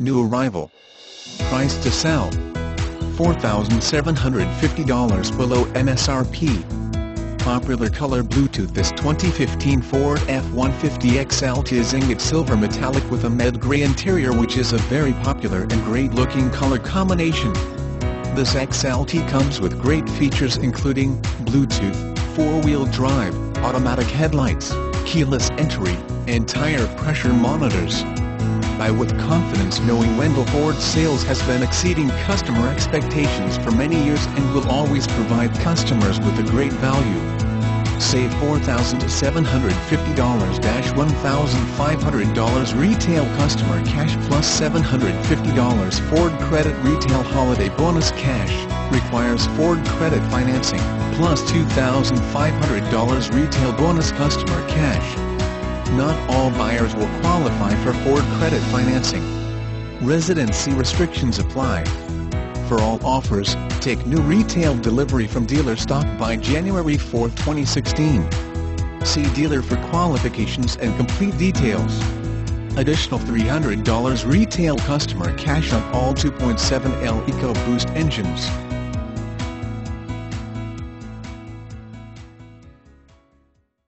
New arrival. Price to sell. $4,750 below MSRP. Popular color Bluetooth This 2015 Ford F-150 XLT is silver metallic with a med gray interior which is a very popular and great looking color combination. This XLT comes with great features including, Bluetooth, four-wheel drive, automatic headlights, keyless entry, and tire pressure monitors. Buy with confidence knowing Wendle Ford sales has been exceeding customer expectations for many years and will always provide customers with a great value. Save $4,750-$1,500 retail customer cash plus $750 Ford Credit Retail Holiday Bonus Cash, requires Ford Credit Financing, plus $2,500 retail bonus customer cash. Not all buyers will qualify for Ford Credit Financing. Residency restrictions apply. For all offers, take new retail delivery from dealer stock by January 4, 2016. See dealer for qualifications and complete details. Additional $300 retail customer cash on all 2.7L EcoBoost engines.